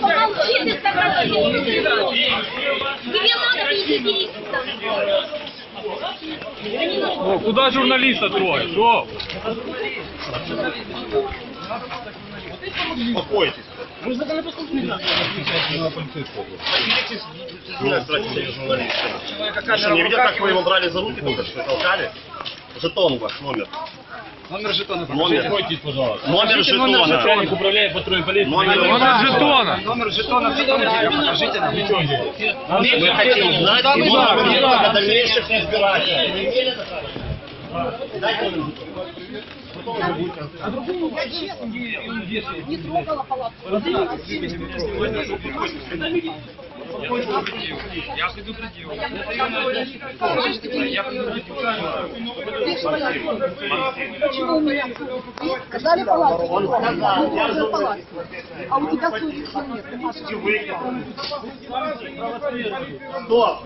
Помолчите, согласитесь. Тебе надо видеть. О, куда журналиста трое? Что? Успокойтесь. Мы задали послушание. Не видят, как вы его брали за руки только что толкали? Жетон ваш, номер. Номер жетона. Номер. пожалуйста. Номер Покажите номер жетона. Начальник управления патрульной полиции. Номер Номер жетона. Номер жетона фотографии покажите нам. Мы хотим знать Да, мы его знаем, номер да. жетона для дальнейших разбирательств. Вы имели такое? Дайте номер жетона. Не трогала палатку. Я предупредил. Почему у меня? Сказали палатку. Мы трогали палатку. А у тебя совести нет. Ты Маша. Стоп!